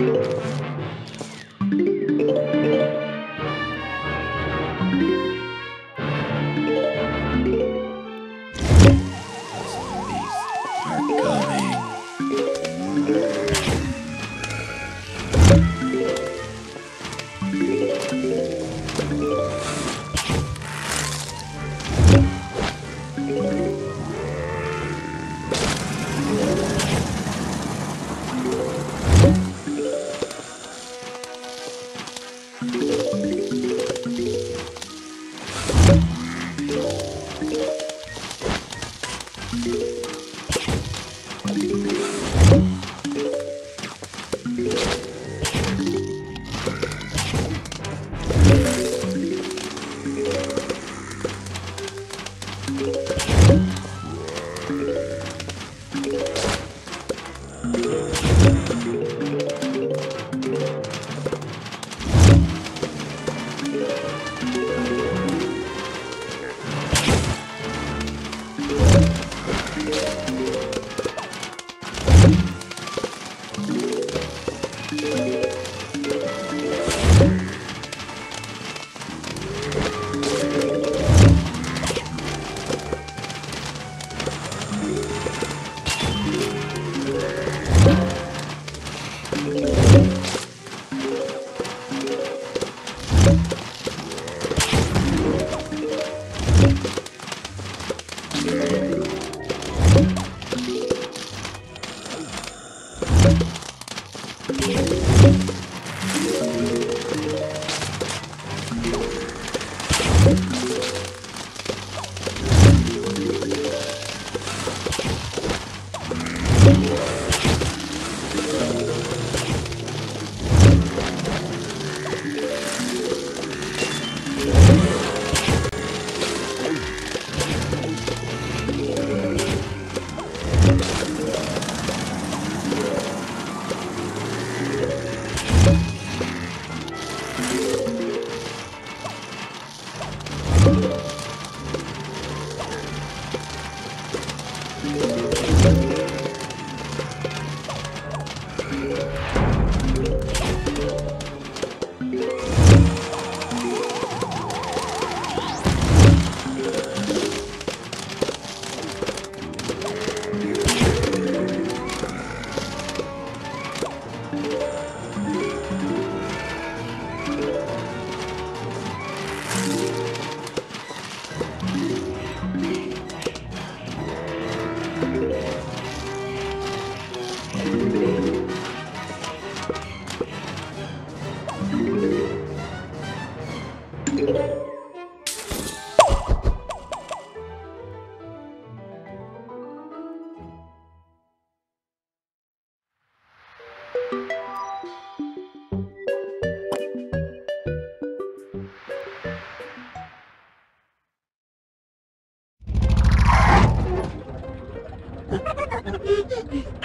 These are coming. Thank yeah. you. Yeah. ハハハハ!